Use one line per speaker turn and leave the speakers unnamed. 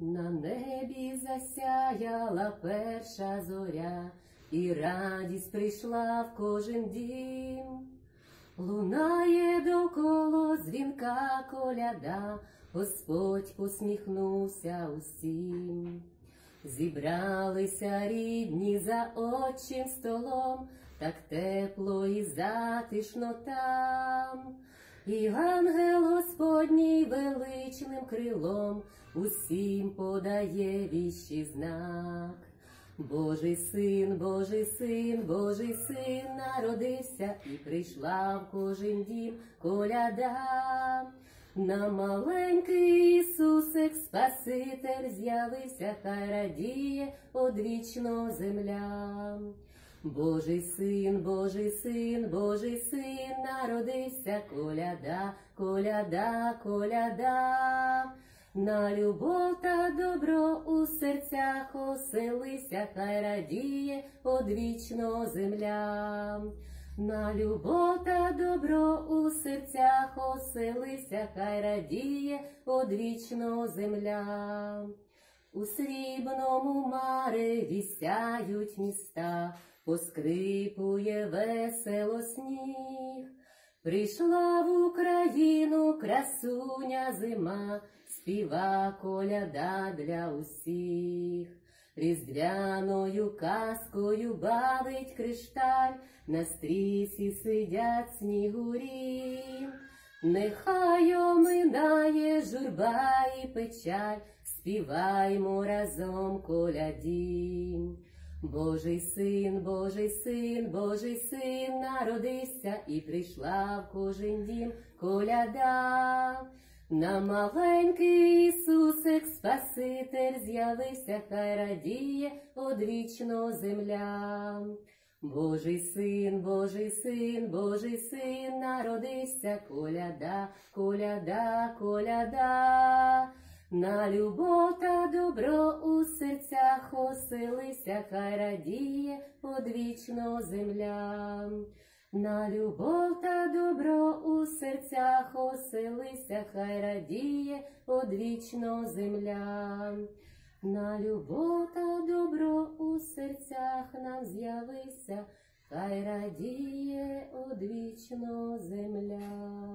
На небі засяяла перша зоря, і радість прийшла в кожен дім. Лунає довкола дзвінка коляда, Господь посміхнувся усім. Зібралися рідні за отчим столом, так тепло і затишно там. І крилом усім подає віщий знак. Божий син, Божий син, Божий син народився і прийшла в кожен дім коляда. На маленький Ісусик Спаситель з'явився, хай радіє одвічно земля. Божий син, Божий син, Божий син народився, коляда, коляда, коляда. На любов та добро у серцях оселися, хай радіє одвічно земля. На любов та добро у серцях оселися, хай радіє одвічно земля. У срібному мареві сяють міста, поскрипує весело сніг. Прийшла в Україну красуня зима, співа коляда для усіх. Різдвяною казкою бавить кришталь, на стрісі сидять снігурі. Нехай оминає журба і печаль, співаймо разом коляді. Божий син, Божий син, Божий син народився і прийшла в кожен дім коляда. На маленький Ісусик Спаситель з'явився, хай радіє одвічно земля. Божий син, Божий син, Божий син народився, коляда, коляда, коляда. На любов та добро у серцях оселися, хай радіє одвічно земля. На любов та добро у серцях оселися, хай радіє одвічно земля. На любов та добро у серцях нам з'явися, хай радіє одвічно земля.